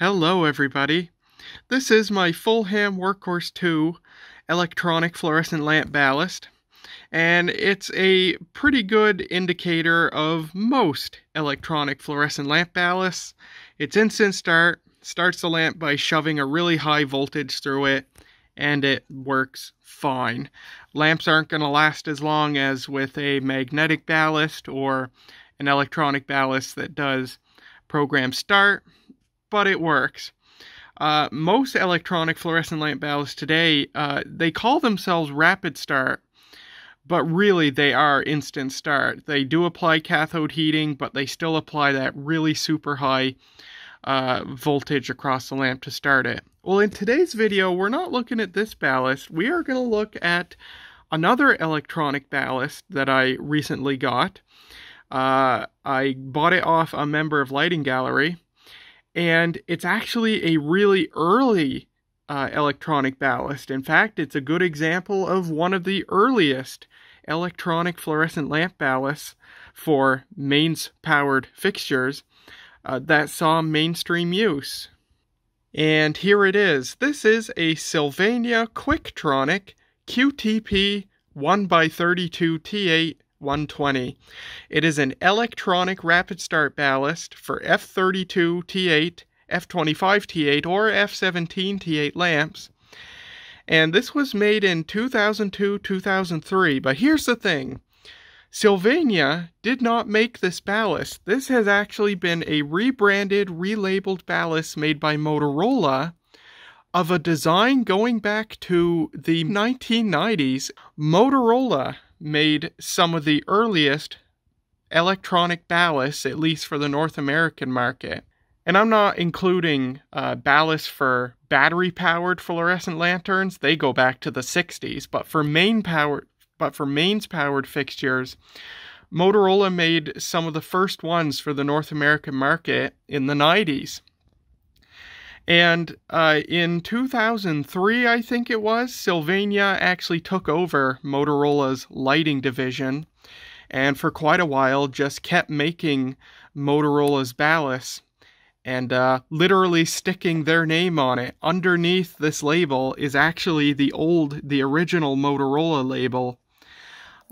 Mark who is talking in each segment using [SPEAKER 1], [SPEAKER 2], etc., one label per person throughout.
[SPEAKER 1] Hello everybody. This is my Fulham Workhorse 2 electronic fluorescent lamp ballast and it's a pretty good indicator of most electronic fluorescent lamp ballasts. It's instant start, starts the lamp by shoving a really high voltage through it and it works fine. Lamps aren't going to last as long as with a magnetic ballast or an electronic ballast that does program start but it works. Uh, most electronic fluorescent lamp ballasts today, uh, they call themselves rapid start, but really they are instant start. They do apply cathode heating, but they still apply that really super high uh, voltage across the lamp to start it. Well, in today's video, we're not looking at this ballast. We are going to look at another electronic ballast that I recently got. Uh, I bought it off a member of Lighting Gallery and it's actually a really early uh, electronic ballast. In fact, it's a good example of one of the earliest electronic fluorescent lamp ballasts for mains powered fixtures uh, that saw mainstream use. And here it is. This is a Sylvania Quicktronic QTP 1x32 T8 120. It is an electronic rapid start ballast for F32 T8, F25 T8, or F17 T8 lamps. And this was made in 2002 2003. But here's the thing Sylvania did not make this ballast. This has actually been a rebranded, relabeled ballast made by Motorola of a design going back to the 1990s. Motorola made some of the earliest electronic ballasts, at least for the North American market. And I'm not including uh, ballasts for battery powered fluorescent lanterns, they go back to the 60s, but for main powered but for mains powered fixtures, Motorola made some of the first ones for the North American market in the 90s. And uh, in 2003, I think it was, Sylvania actually took over Motorola's lighting division and for quite a while just kept making Motorola's ballasts and uh, literally sticking their name on it. Underneath this label is actually the old, the original Motorola label.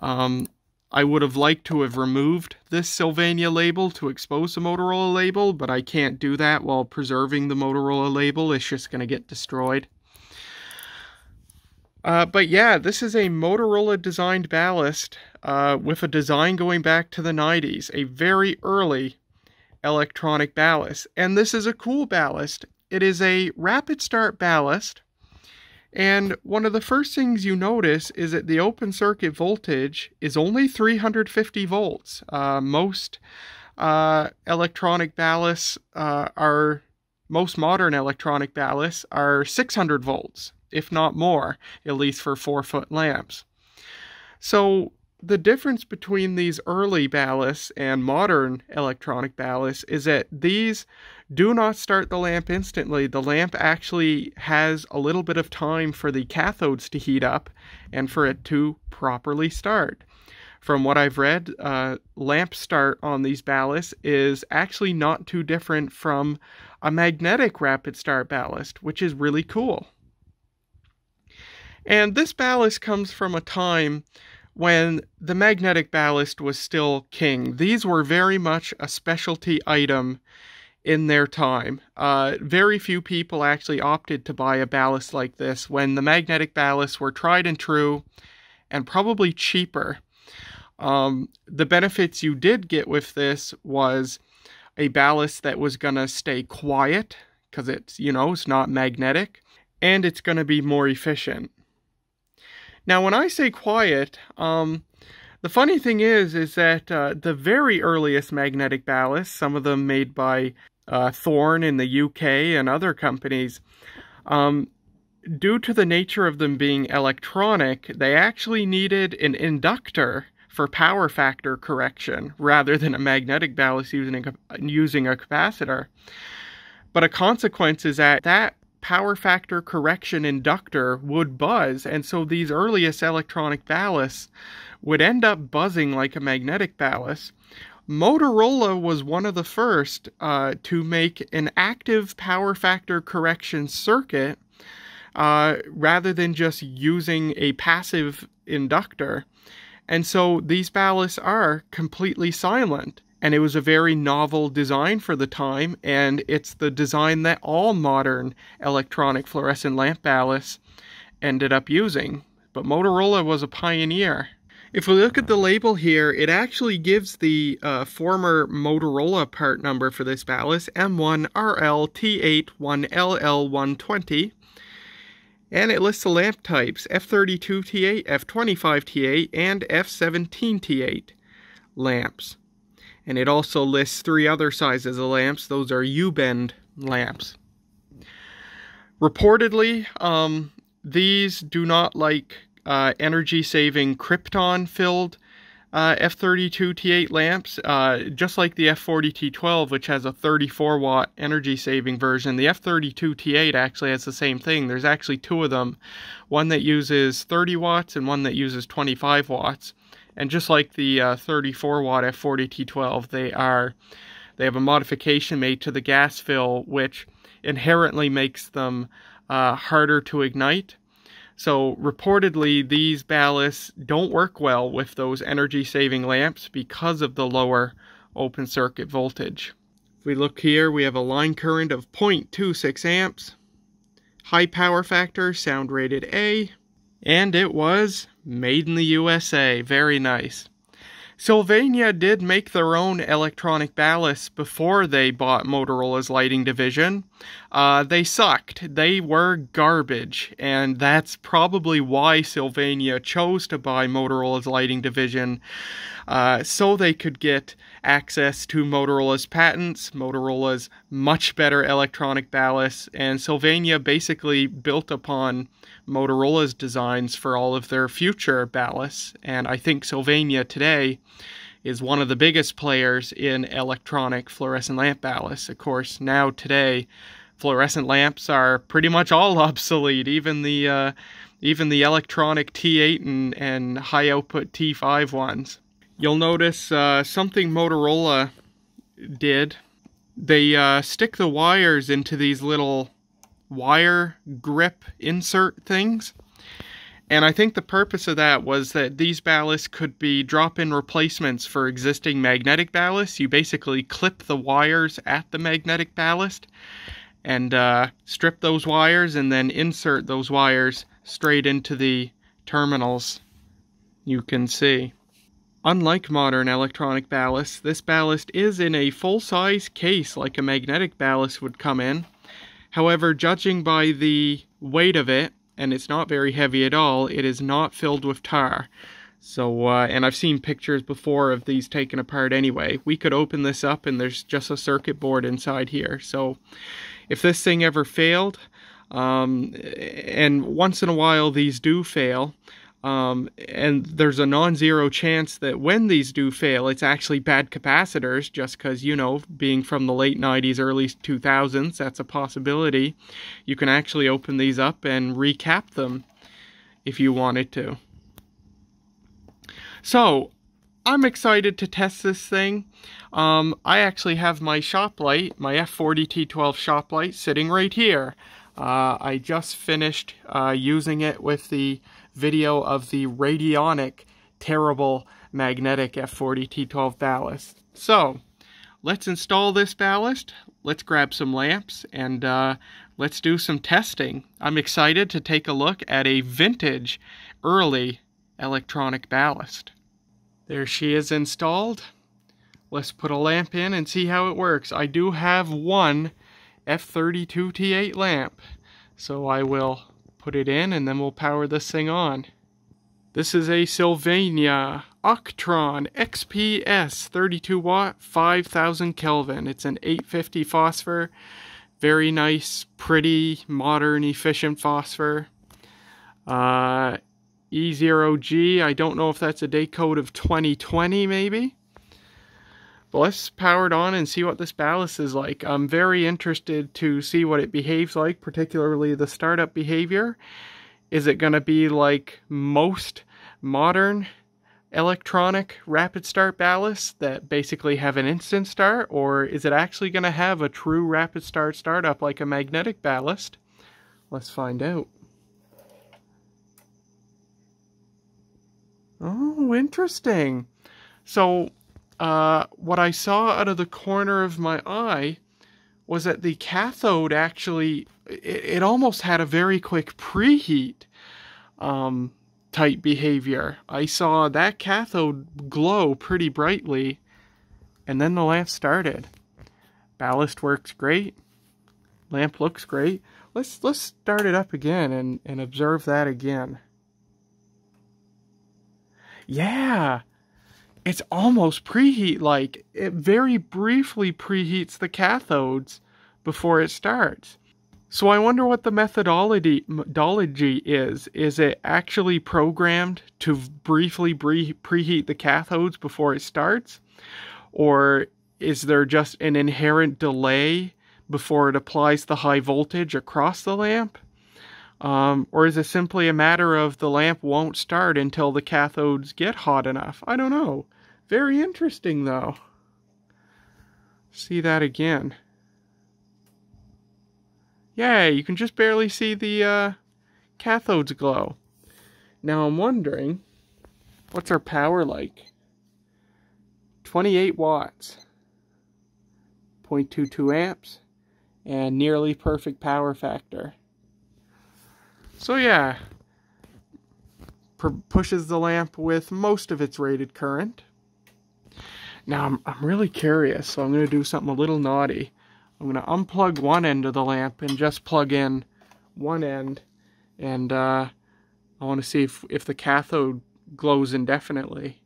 [SPEAKER 1] Um, I would have liked to have removed this Sylvania label to expose the Motorola label, but I can't do that while preserving the Motorola label. It's just going to get destroyed. Uh, but yeah, this is a Motorola designed ballast uh, with a design going back to the 90s, a very early electronic ballast. And this is a cool ballast. It is a rapid start ballast and one of the first things you notice is that the open circuit voltage is only 350 volts. Uh, most uh, electronic ballasts uh, are, most modern electronic ballasts are 600 volts, if not more, at least for four foot lamps. So the difference between these early ballasts and modern electronic ballasts is that these do not start the lamp instantly. The lamp actually has a little bit of time for the cathodes to heat up and for it to properly start. From what I've read, uh, lamp start on these ballasts is actually not too different from a magnetic rapid start ballast, which is really cool. And this ballast comes from a time when the magnetic ballast was still king. These were very much a specialty item in their time. Uh, very few people actually opted to buy a ballast like this when the magnetic ballasts were tried and true and probably cheaper. Um, the benefits you did get with this was a ballast that was going to stay quiet because it's, you know, it's not magnetic and it's going to be more efficient. Now, when I say quiet, um, the funny thing is, is that uh, the very earliest magnetic ballasts, some of them made by uh, Thorn in the UK and other companies, um, due to the nature of them being electronic, they actually needed an inductor for power factor correction rather than a magnetic ballast using a, using a capacitor. But a consequence is that that power factor correction inductor would buzz, and so these earliest electronic ballasts would end up buzzing like a magnetic ballast. Motorola was one of the first uh, to make an active power factor correction circuit uh, rather than just using a passive inductor. And so these ballasts are completely silent. And it was a very novel design for the time, and it's the design that all modern electronic fluorescent lamp ballasts ended up using. But Motorola was a pioneer. If we look at the label here, it actually gives the uh, former Motorola part number for this ballast, M1RLT81LL120. And it lists the lamp types, F32T8, F25T8, and F17T8 lamps. And it also lists three other sizes of lamps. Those are U-bend lamps. Reportedly, um, these do not like uh, energy-saving krypton-filled uh, F32T8 lamps, uh, just like the F40T12, which has a 34 watt energy saving version. The F32T8 actually has the same thing. There's actually two of them, one that uses 30 watts and one that uses 25 watts. And just like the uh, 34 watt F40T12, they are they have a modification made to the gas fill, which inherently makes them uh, harder to ignite. So reportedly, these ballasts don't work well with those energy-saving lamps because of the lower open circuit voltage. If we look here, we have a line current of 0.26 amps, high power factor, sound rated A, and it was made in the USA. Very nice. Sylvania did make their own electronic ballasts before they bought Motorola's lighting division. Uh, they sucked. They were garbage, and that's probably why Sylvania chose to buy Motorola's lighting division, uh, so they could get access to Motorola's patents, Motorola's much better electronic ballasts, and Sylvania basically built upon Motorola's designs for all of their future ballasts. And I think Sylvania today is one of the biggest players in electronic fluorescent lamp ballasts. Of course, now today, fluorescent lamps are pretty much all obsolete. Even the uh, even the electronic T8 and, and high output T5 ones. You'll notice uh, something Motorola did. They uh, stick the wires into these little wire grip insert things. And I think the purpose of that was that these ballasts could be drop-in replacements for existing magnetic ballasts. You basically clip the wires at the magnetic ballast and uh, strip those wires and then insert those wires straight into the terminals you can see. Unlike modern electronic ballasts, this ballast is in a full-size case like a magnetic ballast would come in. However, judging by the weight of it, and it's not very heavy at all, it is not filled with tar. So, uh, and I've seen pictures before of these taken apart anyway. We could open this up and there's just a circuit board inside here. So, if this thing ever failed, um, and once in a while these do fail, um, and there's a non-zero chance that when these do fail, it's actually bad capacitors, just because, you know, being from the late 90s, early 2000s, that's a possibility. You can actually open these up and recap them if you wanted to. So, I'm excited to test this thing. Um, I actually have my shop light, my F40T12 shop light, sitting right here. Uh, I just finished uh, using it with the video of the radionic terrible magnetic F40T12 ballast. So, let's install this ballast, let's grab some lamps, and uh, let's do some testing. I'm excited to take a look at a vintage, early electronic ballast. There she is installed. Let's put a lamp in and see how it works. I do have one F32T8 lamp. So I will put it in and then we'll power this thing on. This is a Sylvania Octron XPS 32 watt 5000 Kelvin. It's an 850 phosphor. Very nice, pretty, modern, efficient phosphor. Uh, E0G, I don't know if that's a date code of 2020 maybe. But let's power it on and see what this ballast is like. I'm very interested to see what it behaves like, particularly the startup behavior. Is it going to be like most modern electronic rapid start ballast that basically have an instant start, or is it actually going to have a true rapid start startup like a magnetic ballast? Let's find out. Oh, interesting. So, uh, what I saw out of the corner of my eye was that the cathode actually, it, it almost had a very quick preheat. Um, type behavior. I saw that cathode glow pretty brightly, and then the lamp started. Ballast works great. Lamp looks great. Let's let's start it up again and, and observe that again. Yeah, it's almost preheat like. It very briefly preheats the cathodes before it starts. So I wonder what the methodology, is. Is it actually programmed to briefly preheat the cathodes before it starts? Or is there just an inherent delay before it applies the high voltage across the lamp? Um, or is it simply a matter of the lamp won't start until the cathodes get hot enough? I don't know. Very interesting though. See that again. Yeah, you can just barely see the uh, cathodes glow. Now I'm wondering, what's our power like? 28 watts, 0.22 amps, and nearly perfect power factor. So yeah, pushes the lamp with most of its rated current. Now I'm, I'm really curious, so I'm going to do something a little naughty. I'm going to unplug one end of the lamp and just plug in one end. And uh, I want to see if, if the cathode glows indefinitely.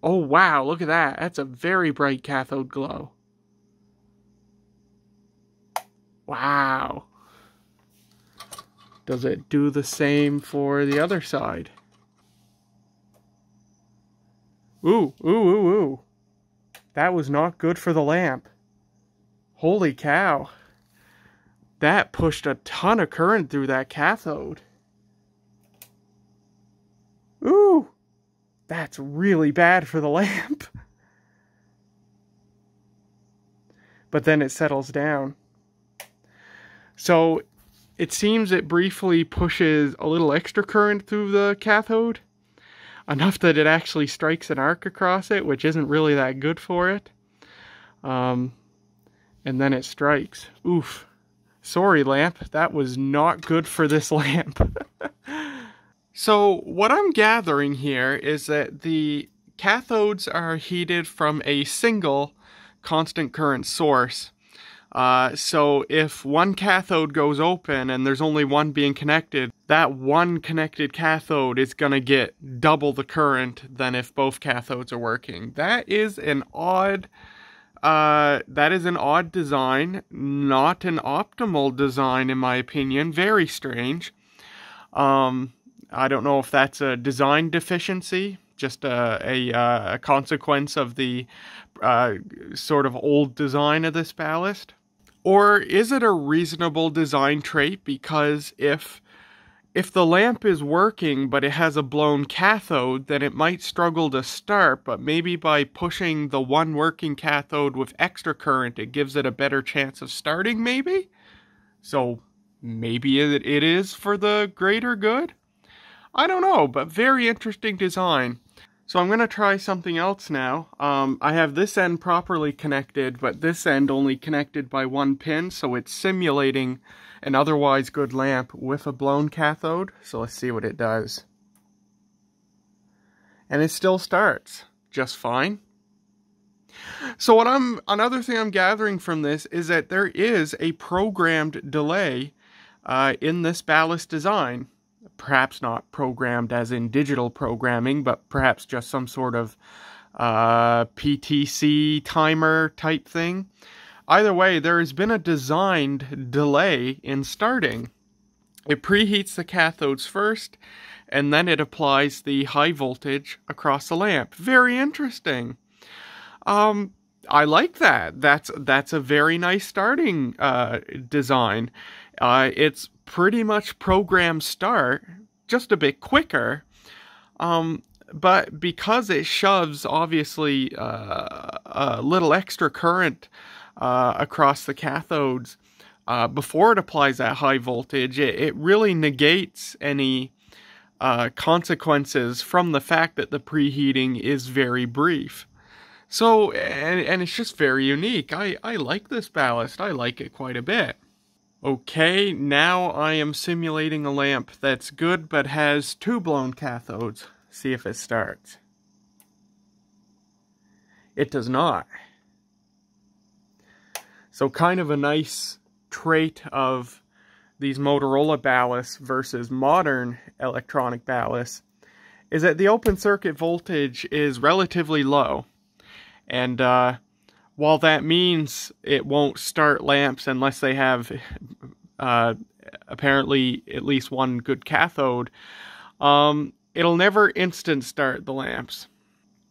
[SPEAKER 1] Oh, wow, look at that. That's a very bright cathode glow. Wow. Does it do the same for the other side? Ooh, ooh, ooh, ooh. That was not good for the lamp. Holy cow. That pushed a ton of current through that cathode. Ooh, that's really bad for the lamp. but then it settles down. So it seems it briefly pushes a little extra current through the cathode, enough that it actually strikes an arc across it, which isn't really that good for it. Um, and then it strikes. Oof. Sorry, lamp. That was not good for this lamp. so, what I'm gathering here is that the cathodes are heated from a single constant current source. Uh, so if one cathode goes open and there's only one being connected, that one connected cathode is going to get double the current than if both cathodes are working. That is an odd uh, that is an odd design, not an optimal design in my opinion. Very strange. Um, I don't know if that's a design deficiency, just a, a, uh, a consequence of the uh, sort of old design of this ballast. Or is it a reasonable design trait because if if the lamp is working but it has a blown cathode, then it might struggle to start, but maybe by pushing the one working cathode with extra current, it gives it a better chance of starting, maybe? So maybe it is for the greater good? I don't know, but very interesting design. So I'm going to try something else now. Um, I have this end properly connected, but this end only connected by one pin, so it's simulating an otherwise good lamp with a blown cathode. So let's see what it does. And it still starts just fine. So what I'm another thing I'm gathering from this is that there is a programmed delay uh, in this ballast design. Perhaps not programmed as in digital programming, but perhaps just some sort of uh, PTC timer type thing. Either way, there has been a designed delay in starting. It preheats the cathodes first, and then it applies the high voltage across the lamp. Very interesting. Um, I like that. That's that's a very nice starting uh, design. Uh, it's pretty much program start, just a bit quicker. Um, but because it shoves obviously uh, a little extra current uh, across the cathodes uh, before it applies that high voltage, it, it really negates any uh, consequences from the fact that the preheating is very brief. So, and, and it's just very unique. I, I like this ballast. I like it quite a bit. Okay, now I am simulating a lamp that's good but has two blown cathodes. See if it starts. It does not. So kind of a nice trait of these Motorola ballasts versus modern electronic ballasts is that the open circuit voltage is relatively low. And uh, while that means it won't start lamps unless they have uh, apparently at least one good cathode, um, it'll never instant start the lamps.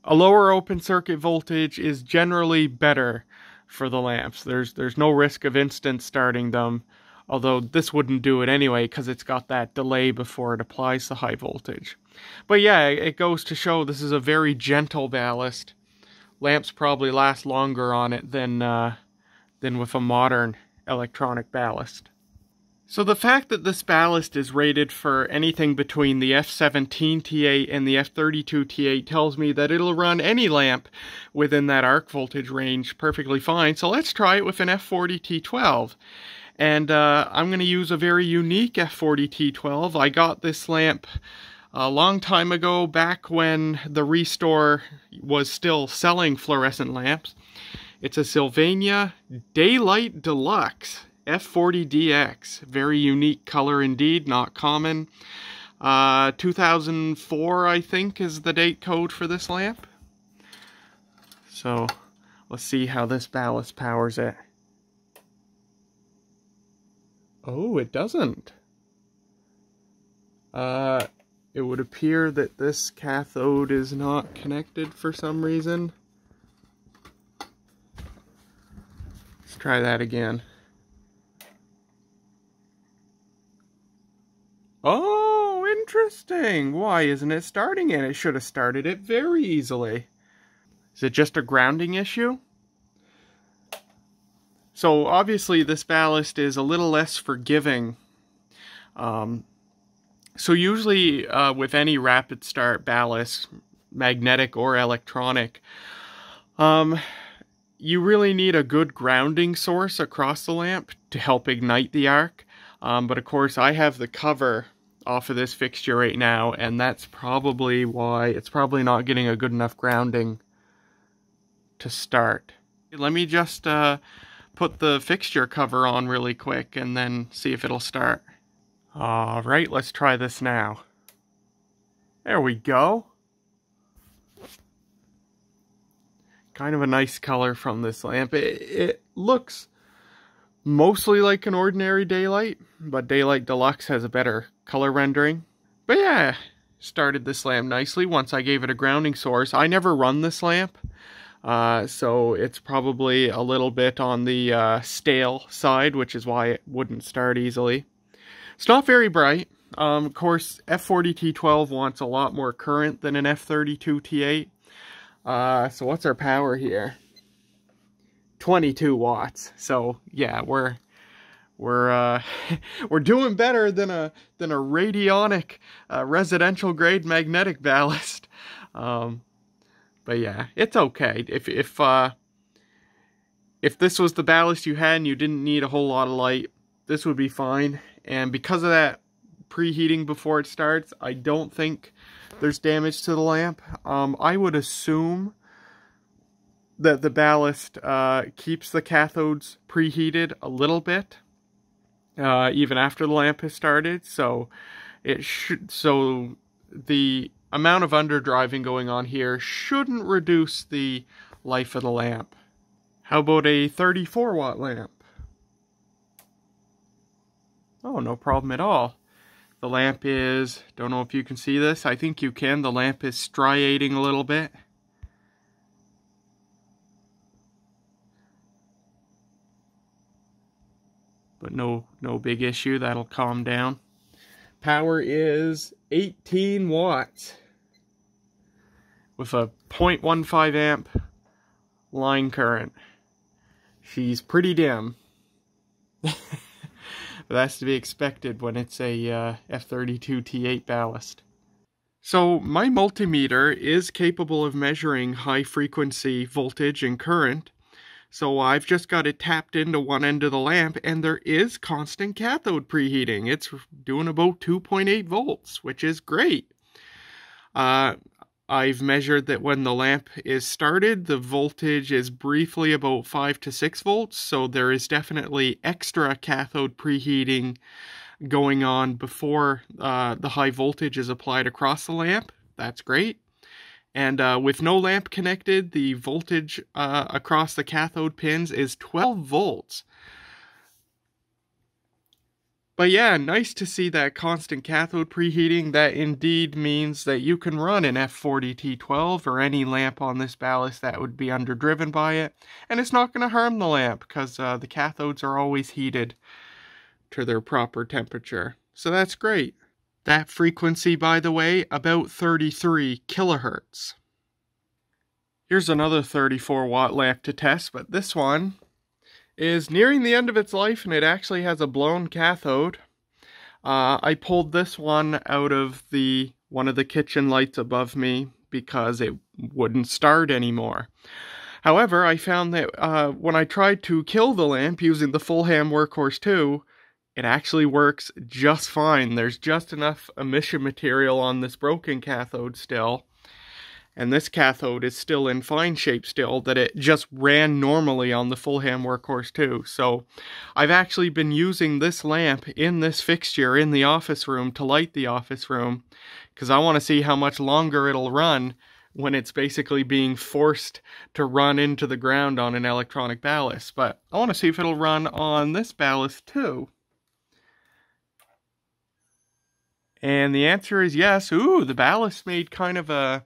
[SPEAKER 1] A lower open circuit voltage is generally better for the lamps. There's there's no risk of instant starting them, although this wouldn't do it anyway because it's got that delay before it applies the high voltage. But yeah, it goes to show this is a very gentle ballast lamps probably last longer on it than uh, than with a modern electronic ballast. So the fact that this ballast is rated for anything between the F17 T8 and the F32 T8 tells me that it'll run any lamp within that arc voltage range perfectly fine. So let's try it with an F40 T12. And uh, I'm going to use a very unique F40 T12. I got this lamp a long time ago, back when the Restore was still selling fluorescent lamps. It's a Sylvania Daylight Deluxe F40DX. Very unique color indeed, not common. Uh, 2004, I think, is the date code for this lamp. So, let's see how this ballast powers it. Oh, it doesn't. Uh, it would appear that this cathode is not connected for some reason. Let's try that again. Oh, interesting. Why isn't it starting it? It should have started it very easily. Is it just a grounding issue? So obviously this ballast is a little less forgiving um, so usually uh, with any rapid start ballast, magnetic or electronic, um, you really need a good grounding source across the lamp to help ignite the arc. Um, but of course I have the cover off of this fixture right now and that's probably why it's probably not getting a good enough grounding to start. Let me just uh, put the fixture cover on really quick and then see if it'll start. Alright, let's try this now. There we go. Kind of a nice color from this lamp. It, it looks mostly like an ordinary daylight, but Daylight Deluxe has a better color rendering. But yeah, started this lamp nicely once I gave it a grounding source. I never run this lamp, uh, so it's probably a little bit on the uh, stale side, which is why it wouldn't start easily. It's not very bright. Um, of course, F40T12 wants a lot more current than an F32T8. Uh, so what's our power here? 22 watts. So yeah, we're we're uh, we're doing better than a than a radionic uh, residential grade magnetic ballast. Um, but yeah, it's okay. If if uh, if this was the ballast you had and you didn't need a whole lot of light, this would be fine. And because of that preheating before it starts, I don't think there's damage to the lamp. Um, I would assume that the ballast uh, keeps the cathodes preheated a little bit, uh, even after the lamp has started. So it should so the amount of underdriving going on here shouldn't reduce the life of the lamp. How about a 34 watt lamp? Oh, no problem at all. The lamp is, don't know if you can see this. I think you can. The lamp is striating a little bit. But no, no big issue. That'll calm down. Power is 18 watts. with a 0.15 amp line current. She's pretty dim. That's to be expected when it's a uh, F32 T8 ballast. So my multimeter is capable of measuring high frequency voltage and current. So I've just got it tapped into one end of the lamp and there is constant cathode preheating. It's doing about 2.8 volts, which is great. Uh, I've measured that when the lamp is started, the voltage is briefly about 5 to 6 volts, so there is definitely extra cathode preheating going on before uh, the high voltage is applied across the lamp. That's great. And uh, with no lamp connected, the voltage uh, across the cathode pins is 12 volts. But yeah, nice to see that constant cathode preheating. That indeed means that you can run an F40T12 or any lamp on this ballast that would be underdriven by it. And it's not going to harm the lamp because uh, the cathodes are always heated to their proper temperature. So that's great. That frequency, by the way, about 33 kilohertz. Here's another 34 watt lamp to test, but this one is nearing the end of its life and it actually has a blown cathode. Uh, I pulled this one out of the one of the kitchen lights above me because it wouldn't start anymore. However, I found that uh, when I tried to kill the lamp using the Fulham Workhorse 2, it actually works just fine. There's just enough emission material on this broken cathode still and this cathode is still in fine shape still, that it just ran normally on the Fulham Workhorse 2. So I've actually been using this lamp in this fixture in the office room to light the office room because I want to see how much longer it'll run when it's basically being forced to run into the ground on an electronic ballast. But I want to see if it'll run on this ballast too. And the answer is yes. Ooh, the ballast made kind of a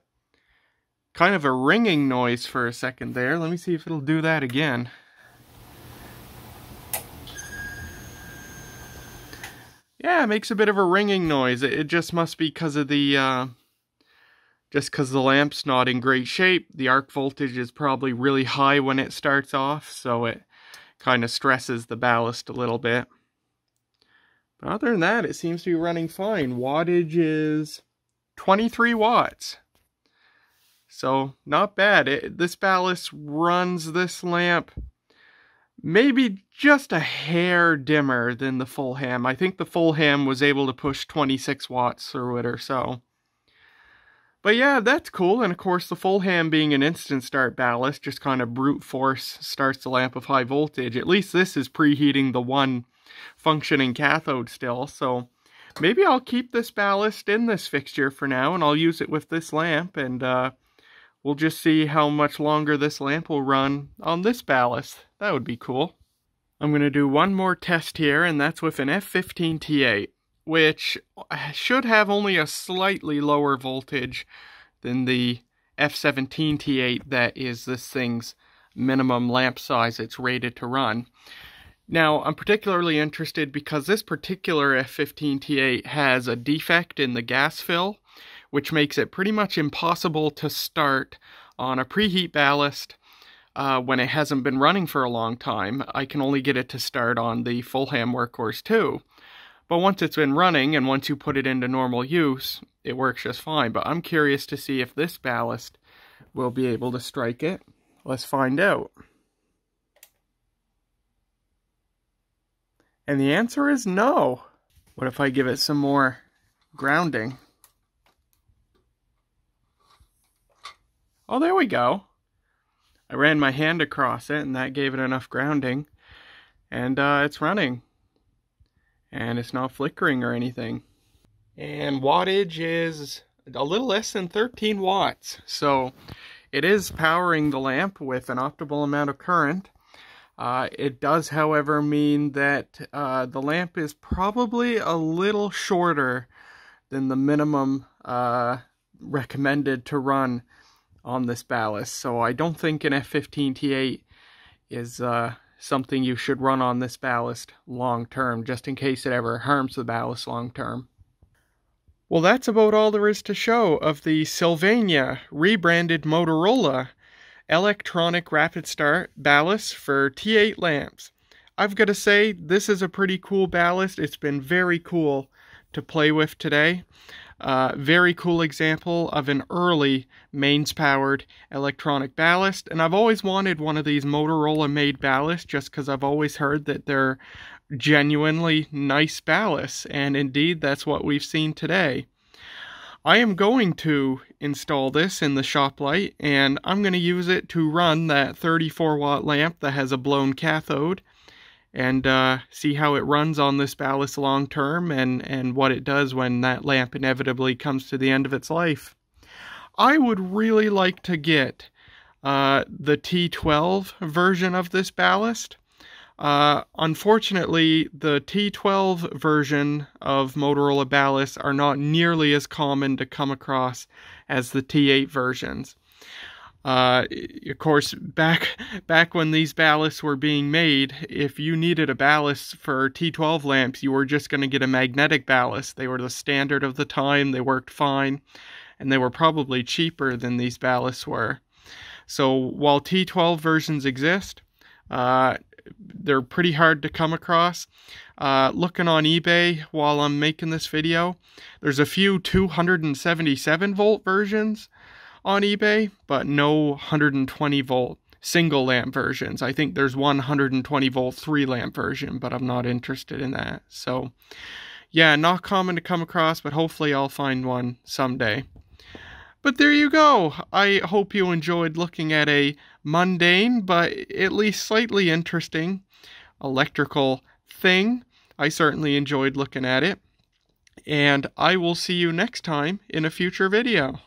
[SPEAKER 1] kind of a ringing noise for a second there. Let me see if it'll do that again. Yeah, it makes a bit of a ringing noise. It, just must be because of the, uh, just because the lamp's not in great shape. The arc voltage is probably really high when it starts off, so it kind of stresses the ballast a little bit. But other than that, it seems to be running fine. Wattage is 23 watts. So not bad. It, this ballast runs this lamp maybe just a hair dimmer than the Fulham. I think the Fulham was able to push 26 watts through it or so. But yeah, that's cool. And of course, the Fulham being an instant start ballast just kind of brute force starts the lamp of high voltage. At least this is preheating the one functioning cathode still. So maybe I'll keep this ballast in this fixture for now and I'll use it with this lamp and uh, We'll just see how much longer this lamp will run on this ballast. That would be cool. I'm going to do one more test here, and that's with an F15 T8, which should have only a slightly lower voltage than the F17 T8 that is this thing's minimum lamp size it's rated to run. Now, I'm particularly interested because this particular F15 T8 has a defect in the gas fill, which makes it pretty much impossible to start on a preheat ballast uh, when it hasn't been running for a long time. I can only get it to start on the Fulham Workhorse 2. But once it's been running and once you put it into normal use, it works just fine. But I'm curious to see if this ballast will be able to strike it. Let's find out. And the answer is no. What if I give it some more grounding? Oh, there we go. I ran my hand across it and that gave it enough grounding. And uh, it's running. And it's not flickering or anything. And wattage is a little less than 13 watts. So it is powering the lamp with an optimal amount of current. Uh, it does, however, mean that uh, the lamp is probably a little shorter than the minimum uh, recommended to run on this ballast. So I don't think an F15T8 is uh, something you should run on this ballast long term, just in case it ever harms the ballast long term. Well, that's about all there is to show of the Sylvania rebranded Motorola electronic rapid start ballast for T8 lamps. I've got to say, this is a pretty cool ballast. It's been very cool to play with today. Uh, very cool example of an early mains powered electronic ballast. And I've always wanted one of these Motorola made ballasts just because I've always heard that they're genuinely nice ballasts, and indeed that's what we've seen today. I am going to install this in the shop light and I'm going to use it to run that 34 watt lamp that has a blown cathode and uh, see how it runs on this ballast long term and, and what it does when that lamp inevitably comes to the end of its life. I would really like to get uh, the T12 version of this ballast. Uh, unfortunately, the T12 version of Motorola ballasts are not nearly as common to come across as the T8 versions. Uh, of course, back back when these ballasts were being made, if you needed a ballast for T12 lamps, you were just going to get a magnetic ballast. They were the standard of the time. They worked fine, and they were probably cheaper than these ballasts were. So while T12 versions exist, uh, they're pretty hard to come across. Uh, looking on eBay while I'm making this video, there's a few 277 volt versions on eBay, but no 120 volt single lamp versions. I think there's one 120 volt three lamp version, but I'm not interested in that. So, yeah, not common to come across, but hopefully I'll find one someday. But there you go. I hope you enjoyed looking at a mundane, but at least slightly interesting electrical thing. I certainly enjoyed looking at it. And I will see you next time in a future video.